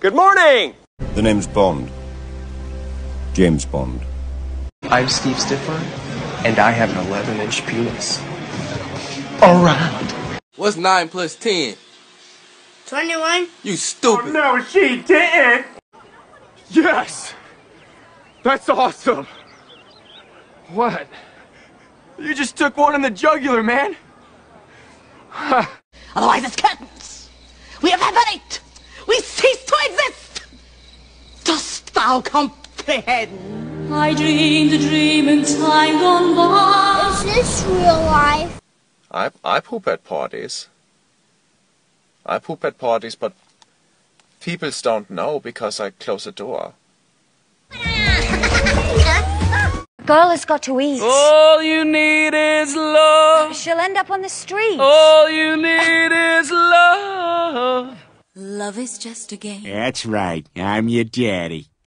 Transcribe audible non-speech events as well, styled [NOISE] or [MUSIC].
Good morning! The name's Bond. James Bond. I'm Steve Stifler, and I have an 11 inch penis. Around. What's 9 plus 10? 21. You stupid. Oh, no, she didn't! Yes! That's awesome! What? You just took one in the jugular, man! [LAUGHS] Otherwise it's curtains. We evaporate. We Dost thou comprehend? I dreamed a dream in time gone by. Is this real life? I, I poop at parties. I poop at parties, but people don't know because I close the door. Girl has got to eat. All you need is love. She'll end up on the street. All you need is love. Love is just a game. That's right. I'm your daddy.